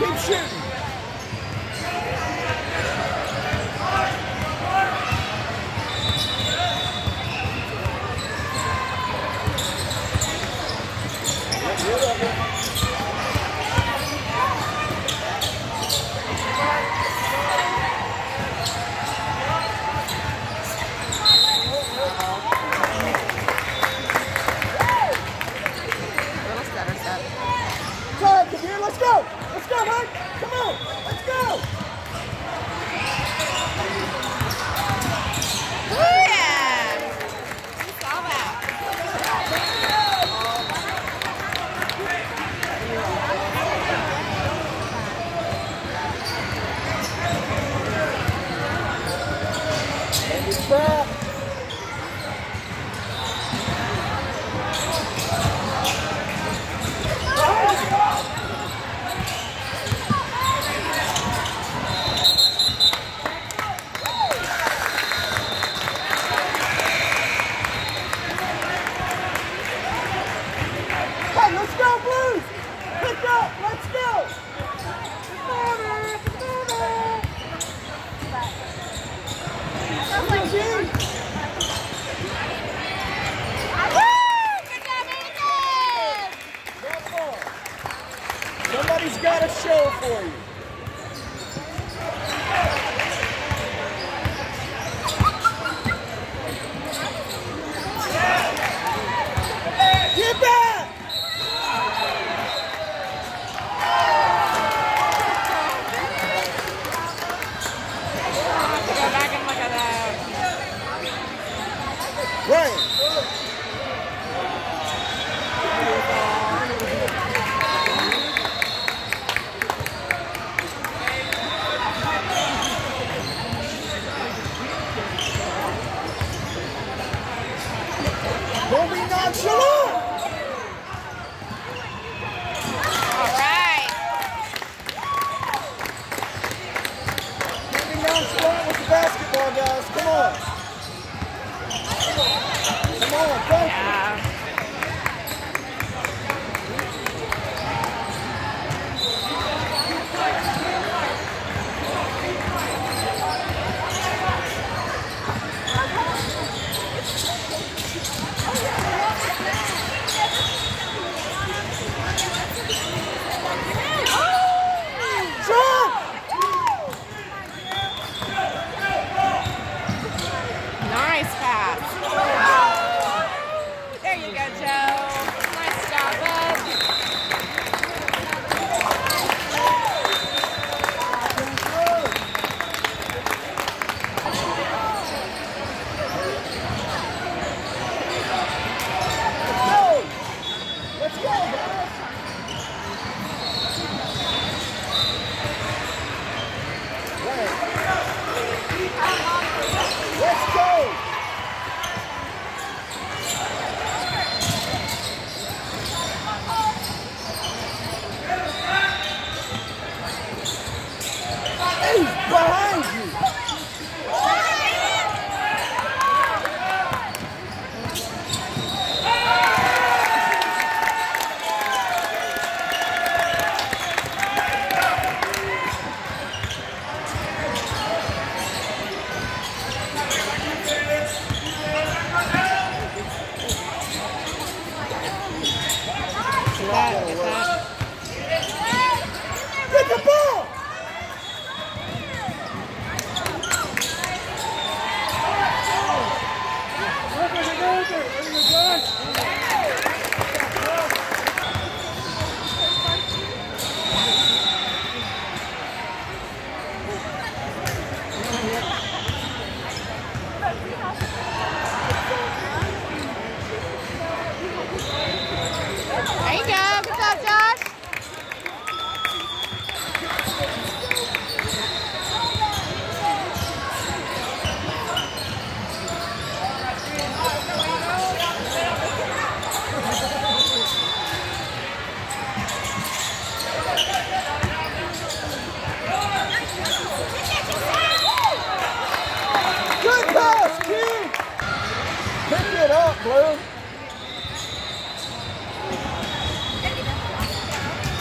Keep shooting. Bye. on, Scott, with the basketball, guys. Come on. Come on, go. Yeah.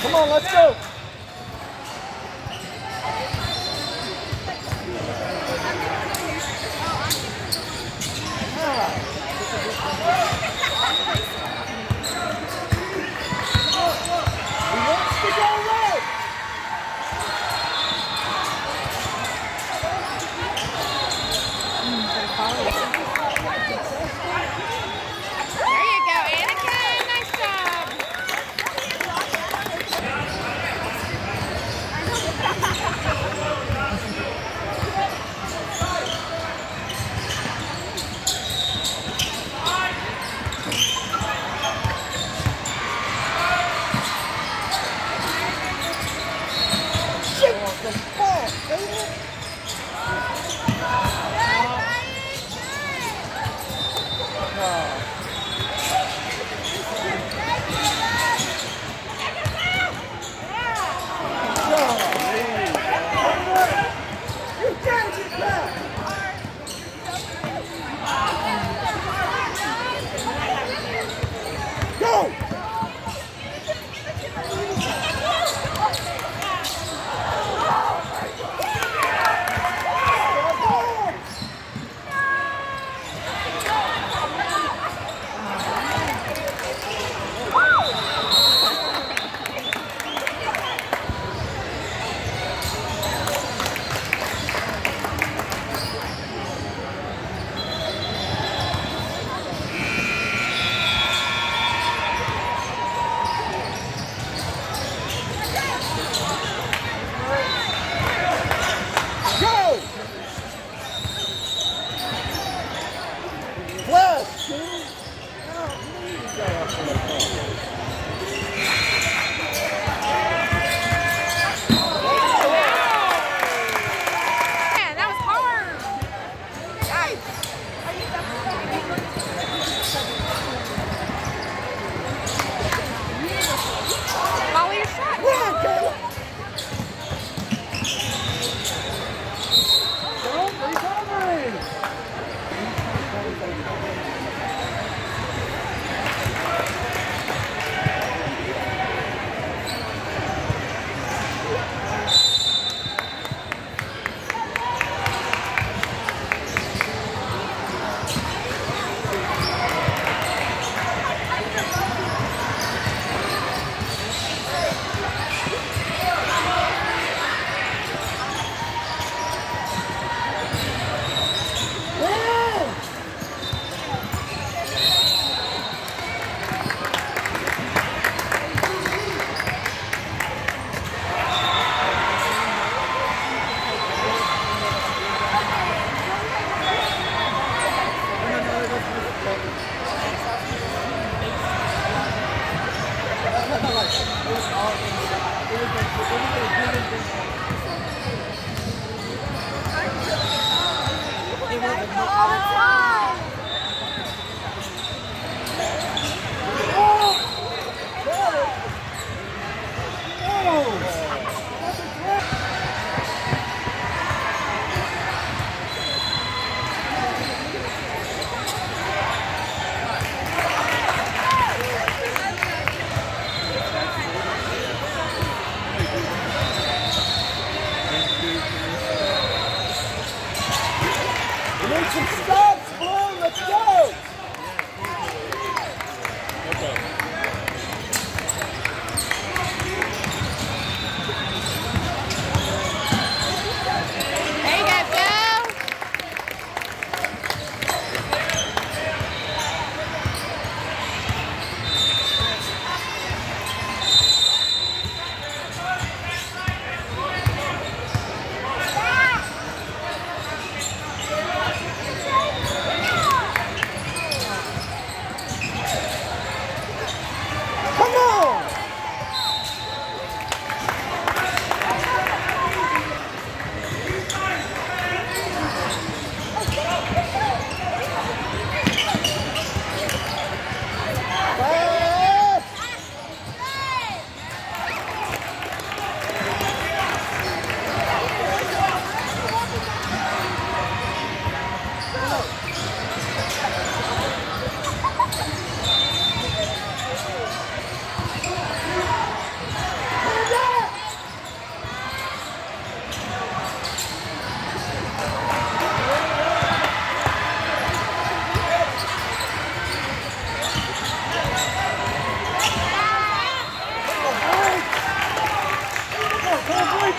Come on, let's go.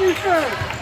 Play defense.